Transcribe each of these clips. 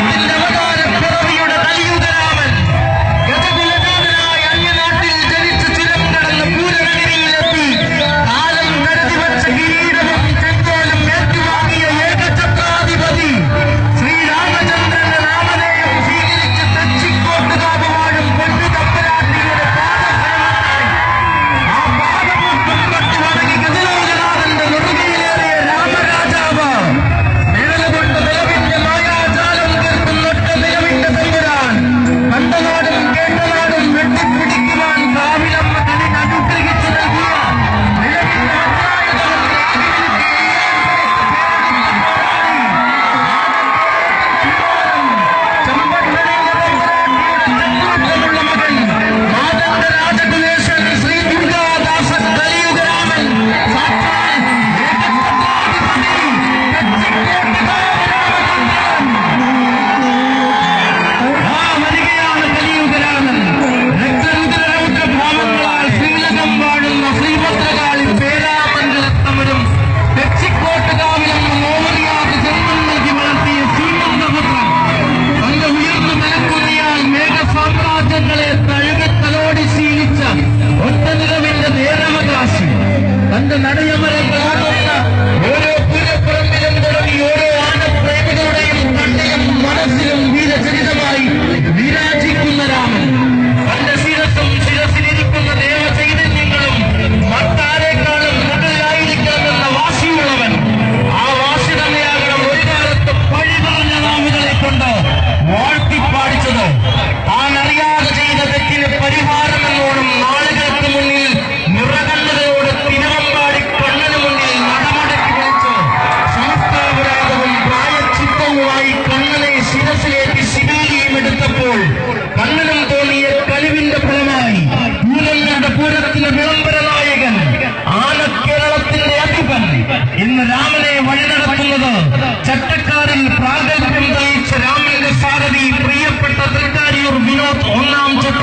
will never die. அந்த நடையமரை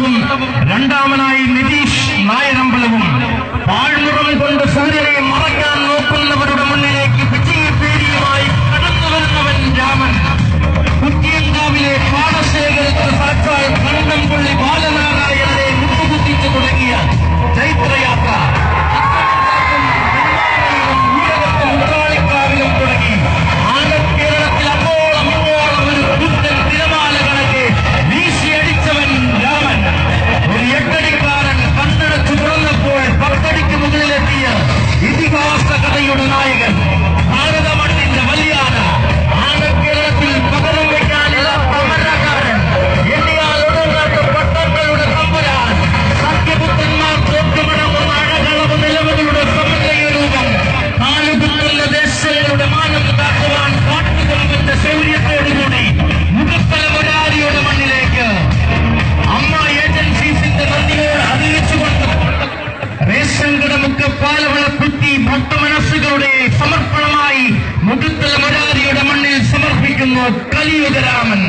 വർഷവും ജീവിതരാമൻ